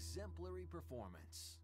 exemplary performance.